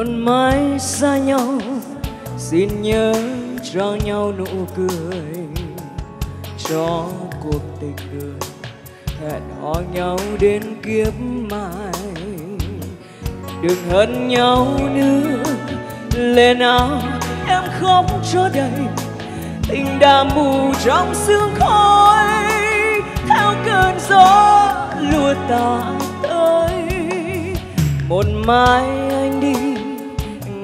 một mai xa nhau. Xin nhớ cho nhau nụ cười cho cuộc tình người. Hẹn hò nhau đến kiếp mai. Đừng hận nhau nữa, lên nào em khóc cho đầy. Tình đã mù trong sương khói, theo cơn gió lùa tàn tới một mai anh đi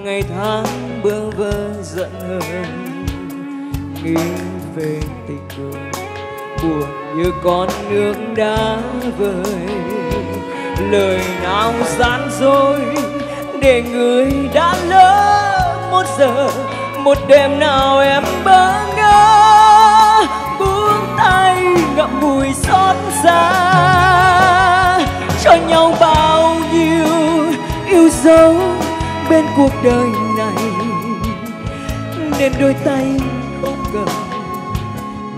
ngày tháng bơ vơ giận hờn. Nghĩ về tình người buồn như con nước đã vơi lời nào gian dối để người đã lỡ một giờ, một đêm nào em bơ cuộc đời này, nên đôi tay không cầm,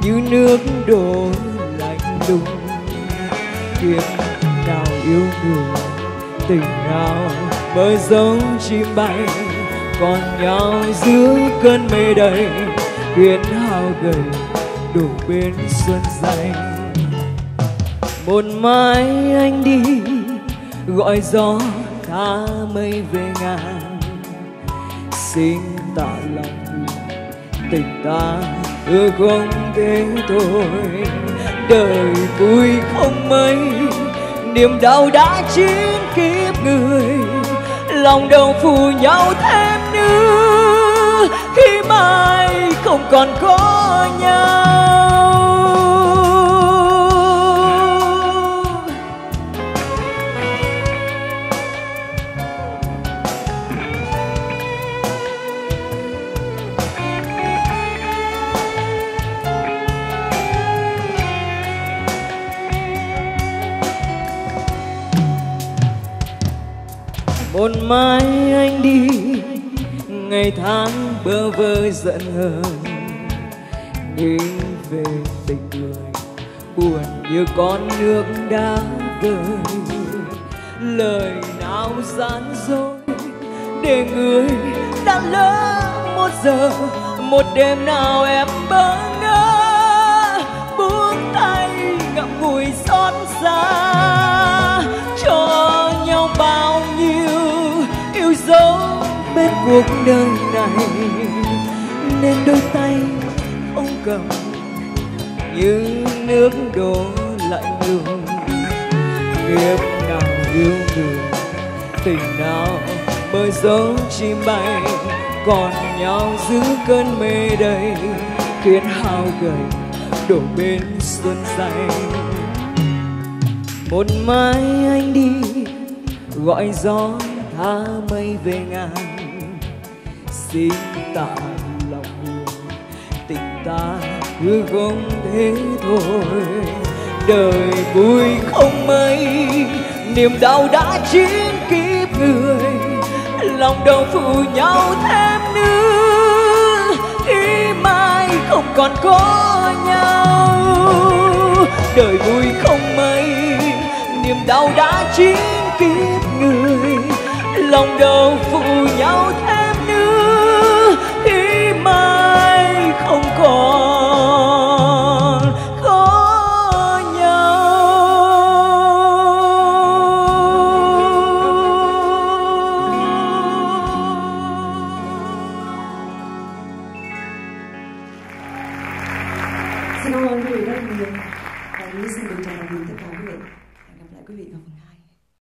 như nước đổ lạnh lùng. Kiếp nào yêu người, tình nào bơi giống chim bay, còn nhau giữa cơn mây đầy khiến hao gầy đổ bên xuân dày một mai anh đi, gọi gió tha mây về ngàn xin tạ lòng tình ta ưa không thế thôi. Đời vui không mấy, niềm đau đã chín kiếp người. Lòng đau phù nhau thêm nữa, khi mai không còn có nhau. Một mai anh đi, ngày tháng bơ vơ giận hờn. Nghĩ về tình người, buồn như con nước đã vơi lời nào gian dối để người đã lỡ một giờ. Một đêm nào em bơ ngơ buông tay ngậm ngùi xót xa. Bên cuộc đời này. Nên đôi tay ông cầm như nước đổ lạnh lùng. Kiếp nào yêu người tình nào bơi dấu chim bay. Còn nhau giữ cơn mê đầy khiến hao gầy đổ bên xuân say một mai anh đi, gọi gió tha mây về ngàn xin tạ lòng buồn tình ta cứ không thế thôi, đời vui không mấy. Niềm đau đã chiến kiếp người, lòng đau phụ nhau thêm nữa. Khi mai không còn có nhau, đời vui không mấy. Niềm đau đã chiến kiếp người, lòng đau phụ nhau Cảm ơn quý vị rất nhiều. Và xin được chào tạm biệt tất cả quý vị. Hẹn gặp lại quý vị vào